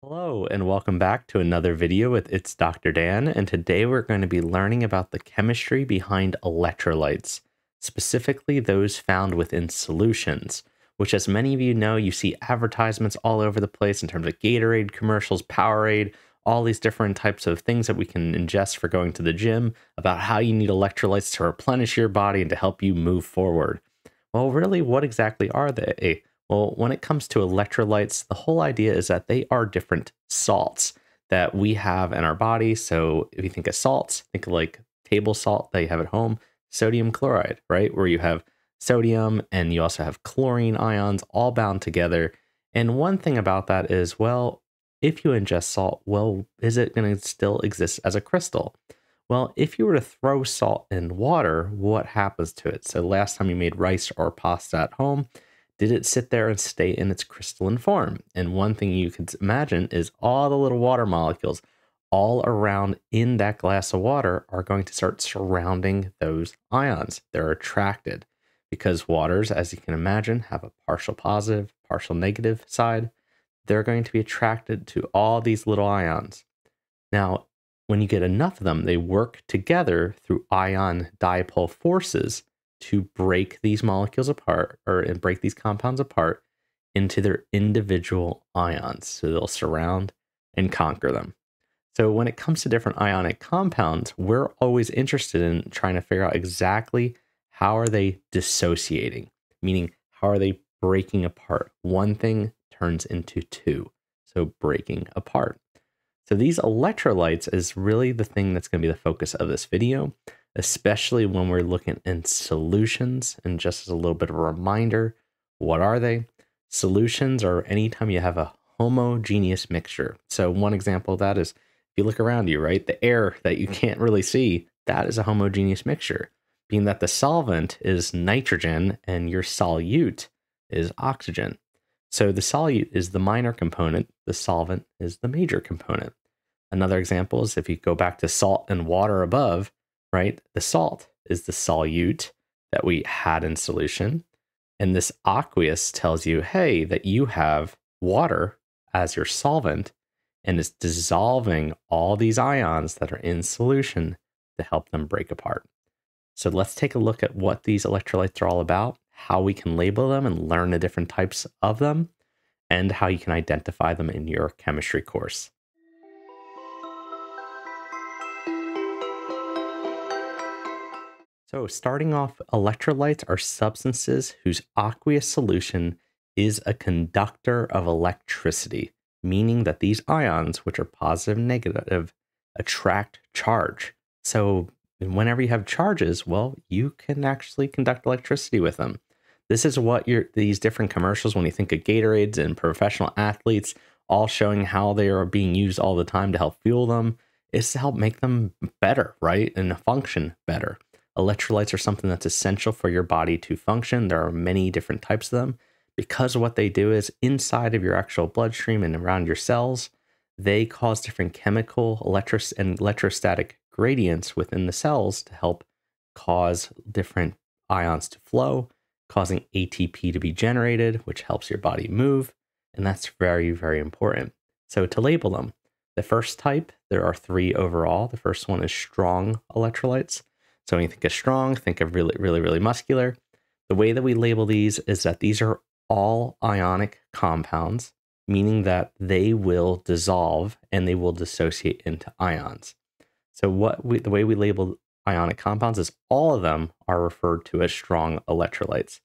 Hello, and welcome back to another video with It's Dr. Dan. And today we're going to be learning about the chemistry behind electrolytes, specifically those found within solutions, which, as many of you know, you see advertisements all over the place in terms of Gatorade commercials, Powerade, all these different types of things that we can ingest for going to the gym about how you need electrolytes to replenish your body and to help you move forward. Well, really, what exactly are they? Well, when it comes to electrolytes, the whole idea is that they are different salts that we have in our body. So if you think of salts, think of like table salt that you have at home, sodium chloride, right? Where you have sodium and you also have chlorine ions all bound together. And one thing about that is, well, if you ingest salt, well, is it going to still exist as a crystal? Well, if you were to throw salt in water, what happens to it? So last time you made rice or pasta at home, did it sit there and stay in its crystalline form? And one thing you can imagine is all the little water molecules all around in that glass of water are going to start surrounding those ions. They're attracted because waters, as you can imagine, have a partial positive, partial negative side. They're going to be attracted to all these little ions. Now, when you get enough of them, they work together through ion dipole forces to break these molecules apart or and break these compounds apart into their individual ions. So they'll surround and conquer them. So when it comes to different ionic compounds, we're always interested in trying to figure out exactly how are they dissociating, meaning how are they breaking apart? One thing turns into two. So breaking apart. So these electrolytes is really the thing that's going to be the focus of this video especially when we're looking in solutions. And just as a little bit of a reminder, what are they? Solutions are anytime you have a homogeneous mixture. So, one example of that is if you look around you, right? The air that you mm-hmm. can't really see, that is a homogeneous mixture, being that the solvent is nitrogen and your solute is oxygen. So, the solute is the minor component, the solvent is the major component. Another example is if you go back to salt and water above, right? The salt is the solute that we had in solution. And this aqueous tells you, hey, that you have water as your solvent and it's dissolving all these ions that are in solution to help them break apart. So let's take a look at what these electrolytes are all about, how we can label them and learn the different types of them, and how you can identify them in your chemistry course. So, starting off, electrolytes are substances whose aqueous solution is a conductor of electricity, meaning that these ions, which are positive and negative, attract charge. So, whenever you have charges, well, you can actually conduct electricity with them. This is what your these different commercials when you think of Gatorades and professional athletes all showing how they are being used all the time to help fuel them is to help make them better, right? And function better. Electrolytes are something that's essential for your body to function. There are many different types of them. Because what they do is inside of your actual bloodstream and around your cells, they cause different chemical electros and electrostatic gradients within the cells to help cause different ions to flow, causing ATP to be generated, which helps your body move. And that's very, very important. So, to label them, the first type, there are three overall. The first one is strong electrolytes. So when you think of strong, think of really, really, really muscular. The way that we label these is that these are all ionic compounds, meaning that they will dissolve and they will dissociate into ions. So what we, the way we label ionic compounds is all of them are referred to as strong electrolytes.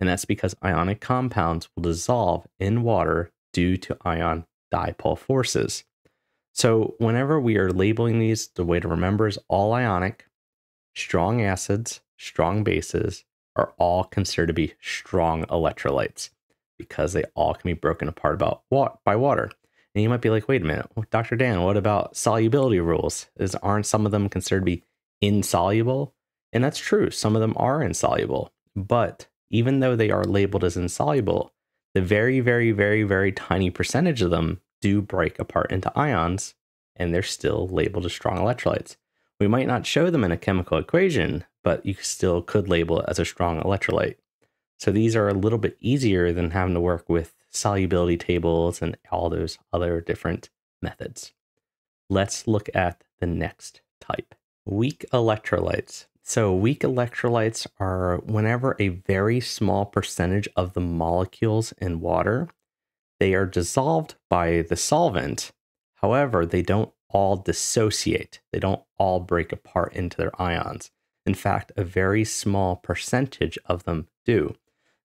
And that's because ionic compounds will dissolve in water due to ion dipole forces. So whenever we are labeling these, the way to remember is all ionic, strong acids, strong bases are all considered to be strong electrolytes because they all can be broken apart about by water. And you might be like, wait a minute, Dr. Dan, what about solubility rules? Is aren't some of them considered to be insoluble? And that's true. Some of them are insoluble. But even though they are labeled as insoluble, the very, very, very, very tiny percentage of them do break apart into ions and they're still labeled as strong electrolytes. We might not show them in a chemical equation, but you still could label it as a strong electrolyte. So these are a little bit easier than having to work with solubility tables and all those other different methods. Let's look at the next type weak electrolytes. So, weak electrolytes are whenever a very small percentage of the molecules in water they are dissolved by the solvent. However, they don't all dissociate. They don't all break apart into their ions. In fact, a very small percentage of them do.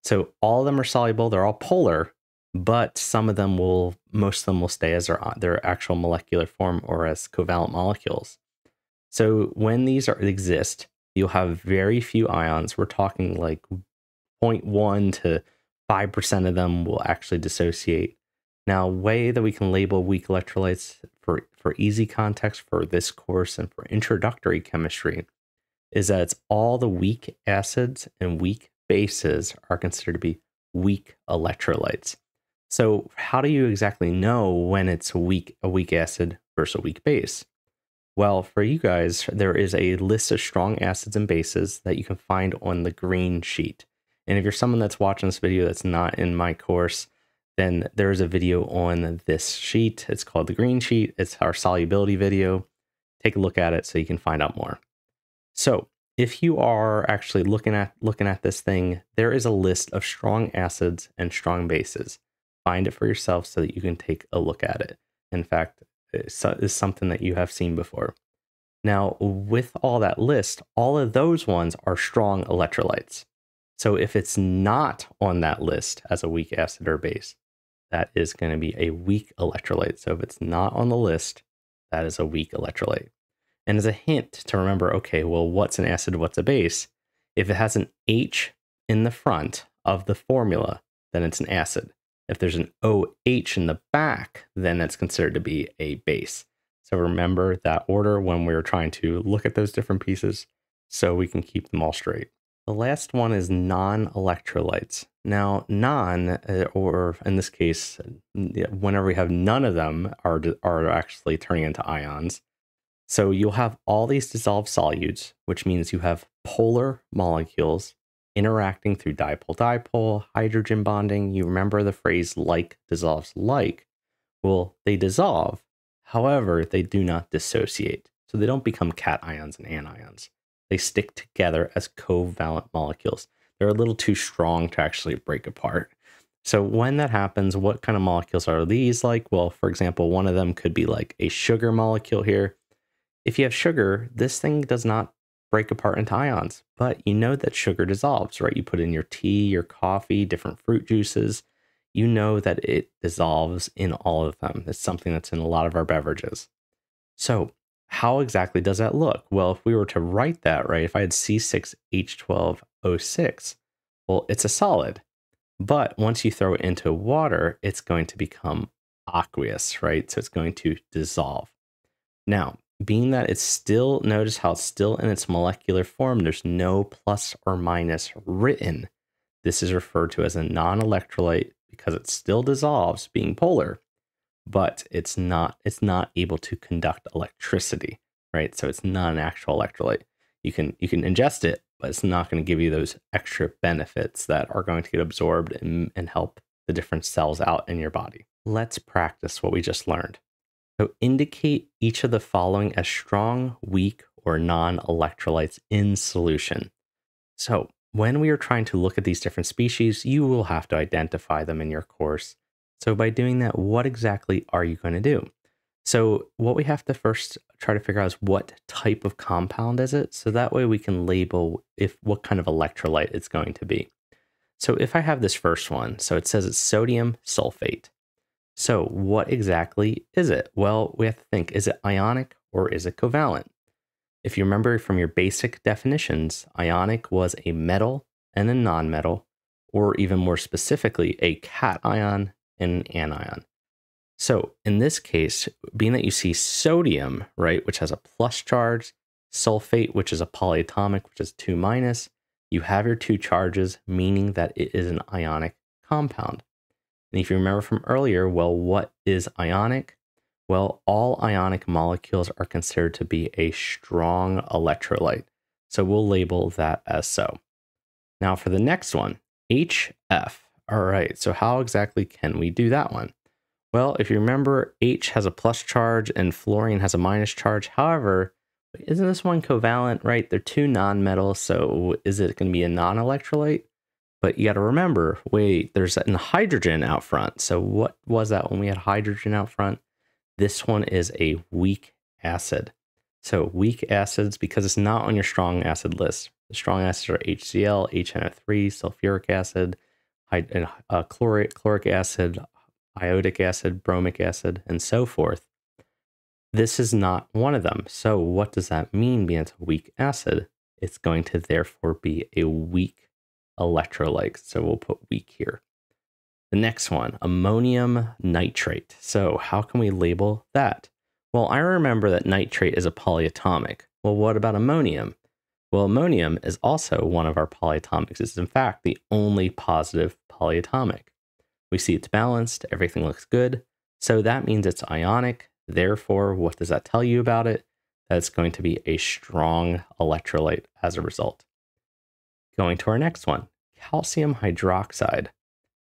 So all of them are soluble, they're all polar, but some of them will most of them will stay as their their actual molecular form or as covalent molecules. So when these are exist, you'll have very few ions. We're talking like 0.1 to 5% of them will actually dissociate. Now, way that we can label weak electrolytes for, for easy context for this course and for introductory chemistry is that it's all the weak acids and weak bases are considered to be weak electrolytes. So, how do you exactly know when it's weak a weak acid versus a weak base? Well, for you guys, there is a list of strong acids and bases that you can find on the green sheet. And if you're someone that's watching this video that's not in my course, then there is a video on this sheet. It's called the green sheet. It's our solubility video. Take a look at it so you can find out more. So if you are actually looking at looking at this thing, there is a list of strong acids and strong bases. Find it for yourself so that you can take a look at it. In fact, it's something that you have seen before. Now, with all that list, all of those ones are strong electrolytes. So if it's not on that list as a weak acid or base, that is going to be a weak electrolyte. So if it's not on the list, that is a weak electrolyte. And as a hint to remember, okay, well, what's an acid, what's a base? If it has an H in the front of the formula, then it's an acid. If there's an OH in the back, then that's considered to be a base. So remember that order when we're trying to look at those different pieces so we can keep them all straight. The last one is non electrolytes. Now, non, uh, or in this case, whenever we have none of them, are, are actually turning into ions. So you'll have all these dissolved solutes, which means you have polar molecules interacting through dipole dipole, hydrogen bonding. You remember the phrase like dissolves like. Well, they dissolve. However, they do not dissociate. So they don't become cations and anions they stick together as covalent molecules. They're a little too strong to actually break apart. So when that happens, what kind of molecules are these like? Well, for example, one of them could be like a sugar molecule here. If you have sugar, this thing does not break apart into ions, but you know that sugar dissolves, right? You put in your tea, your coffee, different fruit juices. You know that it dissolves in all of them. It's something that's in a lot of our beverages. So how exactly does that look? Well, if we were to write that, right, if I had C6H12O6, well, it's a solid. But once you throw it into water, it's going to become aqueous, right? So it's going to dissolve. Now, being that it's still, notice how it's still in its molecular form, there's no plus or minus written. This is referred to as a non electrolyte because it still dissolves, being polar, but it's not it's not able to conduct electricity, right? So it's not an actual electrolyte. You can you can ingest it, but it's not going to give you those extra benefits that are going to get absorbed and, and help the different cells out in your body. Let's practice what we just learned. So indicate each of the following as strong, weak, or non-electrolytes in solution. So when we are trying to look at these different species, you will have to identify them in your course so by doing that, what exactly are you going to do? So what we have to first try to figure out is what type of compound is it? So that way we can label if what kind of electrolyte it's going to be. So if I have this first one, so it says it's sodium sulfate. So what exactly is it? Well, we have to think, is it ionic or is it covalent? If you remember from your basic definitions, ionic was a metal and a nonmetal, or even more specifically, a cation and anion. So in this case, being that you see sodium, right, which has a plus charge, sulfate, which is a polyatomic, which is two minus, you have your two charges, meaning that it is an ionic compound. And if you remember from earlier, well, what is ionic? Well, all ionic molecules are considered to be a strong electrolyte. So we'll label that as so. Now for the next one, HF All right, so how exactly can we do that one? Well, if you remember, H has a plus charge and fluorine has a minus charge. However, isn't this one covalent, right? They're two nonmetals, so is it going to be a non-electrolyte? But you got to remember, wait, there's a hydrogen out front. So what was that when we had hydrogen out front? This one is a weak acid. So weak acids, because it's not on your strong acid list. The strong acids are HCl, HNO3, sulfuric acid, uh, chloric, chloric acid, iodic acid, bromic acid, and so forth. This is not one of them. So what does that mean being it's a weak acid? It's going to therefore be a weak electrolyte. So we'll put weak here. The next one, ammonium nitrate. So how can we label that? Well, I remember that nitrate is a polyatomic. Well, what about ammonium? Well, ammonium is also one of our polyatomics. It's in fact the only positive polyatomic. We see it's balanced, everything looks good. So that means it's ionic. Therefore, what does that tell you about it? That it's going to be a strong electrolyte as a result. Going to our next one, calcium hydroxide.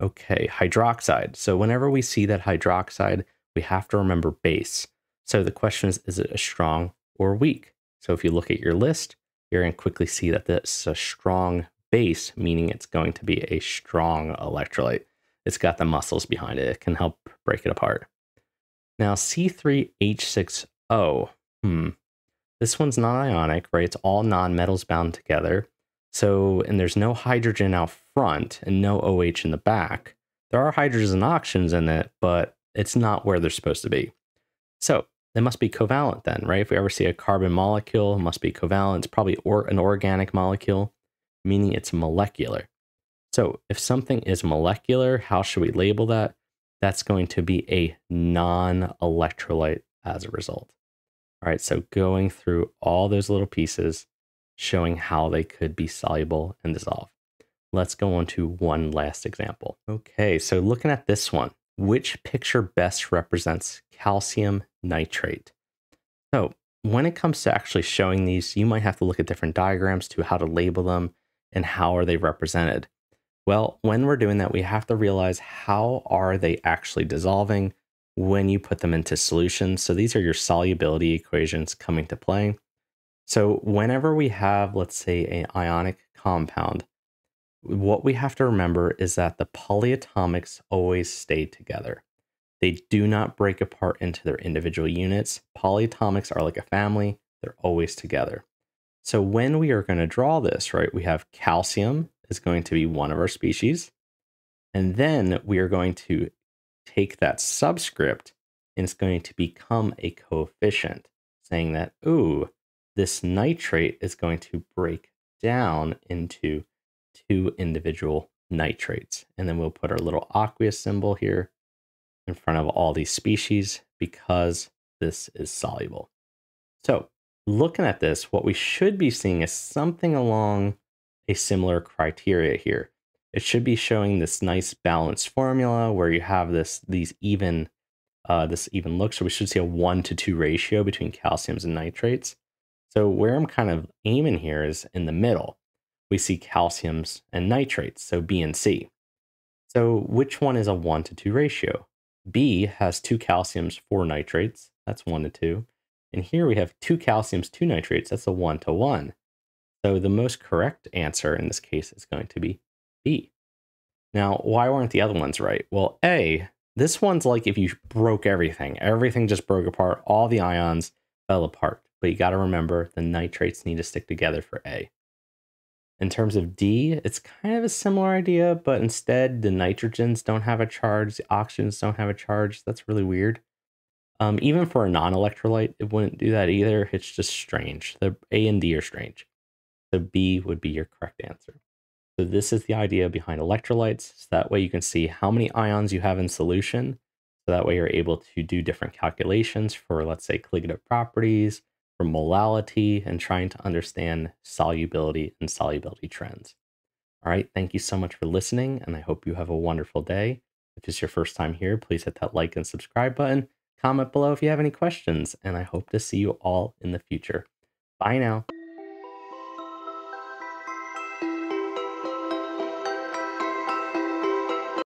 Okay, hydroxide. So whenever we see that hydroxide, we have to remember base. So the question is, is it a strong or weak? So if you look at your list, you're going to quickly see that this is a strong base, meaning it's going to be a strong electrolyte. It's got the muscles behind it. It can help break it apart. Now C3H6O, hmm, this one's not ionic, right? It's all nonmetals bound together. So, and there's no hydrogen out front and no OH in the back. There are hydrogens and oxygens in it, but it's not where they're supposed to be. So they must be covalent then, right? If we ever see a carbon molecule, it must be covalent. It's probably or an organic molecule, meaning it's molecular. So if something is molecular, how should we label that? That's going to be a non-electrolyte as a result. All right, so going through all those little pieces, showing how they could be soluble and dissolve. Let's go on to one last example. Okay, so looking at this one, which picture best represents calcium nitrate? So when it comes to actually showing these, you might have to look at different diagrams to how to label them and how are they represented. Well, when we're doing that, we have to realize how are they actually dissolving when you put them into solutions. So these are your solubility equations coming to play. So whenever we have, let's say, an ionic compound, what we have to remember is that the polyatomics always stay together. They do not break apart into their individual units. Polyatomics are like a family, they're always together. So when we are going to draw this, right, we have calcium is going to be one of our species. And then we are going to take that subscript and it's going to become a coefficient, saying that, ooh, this nitrate is going to break down into two individual nitrates. And then we'll put our little aqueous symbol here in front of all these species because this is soluble. So looking at this, what we should be seeing is something along a similar criteria here. It should be showing this nice balanced formula where you have this these even uh, this even look. So we should see a one to two ratio between calciums and nitrates. So where I'm kind of aiming here is in the middle. We see calciums and nitrates, so B and C. So which one is a 1 to 2 ratio? B has two calciums, four nitrates. That's 1 to 2. And here we have two calciums, two nitrates. That's a 1 to 1. So the most correct answer in this case is going to be B. Now, why weren't the other ones right? Well, A, this one's like if you broke everything. Everything just broke apart. All the ions fell apart. But you got to remember the nitrates need to stick together for A. In terms of D, it's kind of a similar idea, but instead the nitrogens don't have a charge, the oxygens don't have a charge. That's really weird. Um, even for a non-electrolyte, it wouldn't do that either. It's just strange. The A and D are strange. So B would be your correct answer. So this is the idea behind electrolytes. So that way you can see how many ions you have in solution. So that way you're able to do different calculations for, let's say, colligative properties, for molality and trying to understand solubility and solubility trends. All right, thank you so much for listening, and I hope you have a wonderful day. If it's your first time here, please hit that like and subscribe button. Comment below if you have any questions, and I hope to see you all in the future. Bye now.